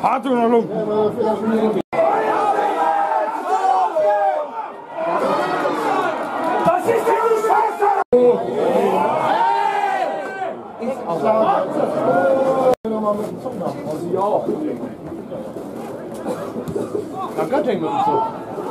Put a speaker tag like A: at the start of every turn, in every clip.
A: Hart oder Lumpen? Das ist die Scheiße!
B: Nach Göttingen mit dem Zug.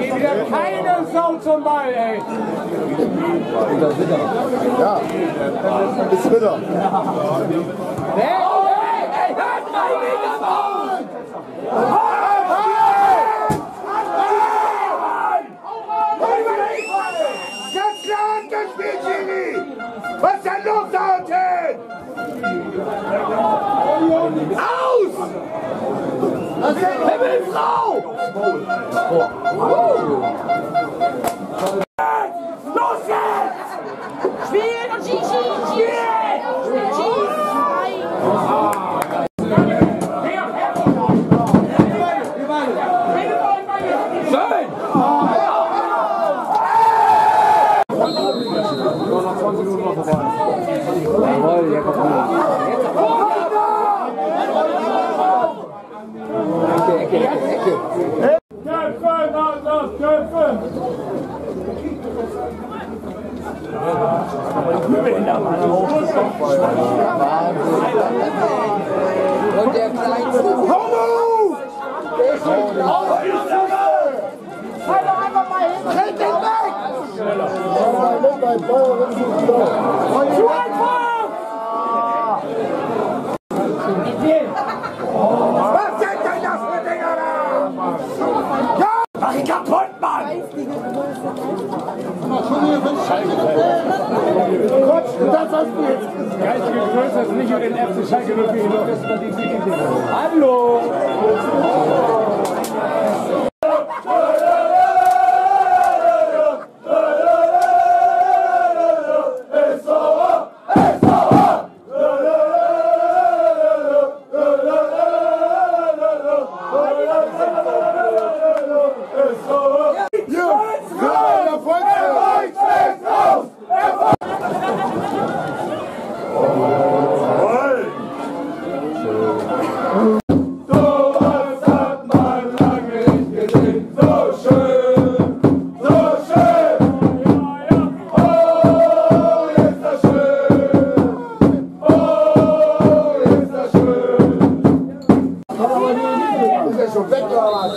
A: Wieder keine Sau zum Ball, ey!
C: Ja, ist bitter.
A: Aus! Himmelsfrau! Los jetzt!
D: Spielen und schieß, schieß, schieß! Schieß! Nein!
A: Schön!
B: Und der kleinste.
A: Tritt den weg! Zu einfach! Was sind denn das für Dinger da? Und das hast du jetzt gesagt. Geistige Größe ist nicht nur den FC Schalke 04 hinaus, dass man die Hallo! schon weg, oder was?